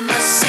I'm a